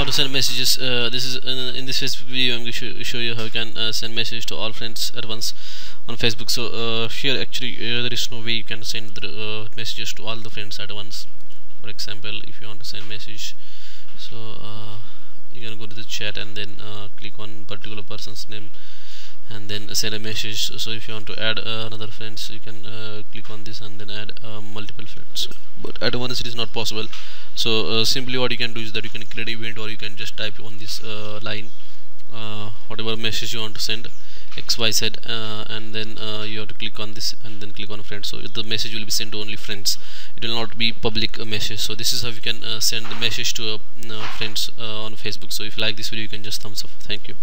how to send messages uh, this is uh, in this Facebook video I'm going to show you how you can uh, send messages to all friends at once on Facebook. So uh, here actually uh, there is no way you can send the, messages to all the friends at once. For example if you want to send message so you can go to the chat and then click on particular person's name and then send a message. So if you want to add uh, another friends you can uh, click on this and then add uh, multiple friends. But at once it is not possible. So uh, simply what you can do is that you can create event or you can just type on this uh, line uh, whatever message you want to send xyz and then you have to click on this and then click on friends. So the message will be sent to only friends. It will not be public message. So this is how you can send the message to friends on facebook. So if you like this video you can just thumbs up. Thank you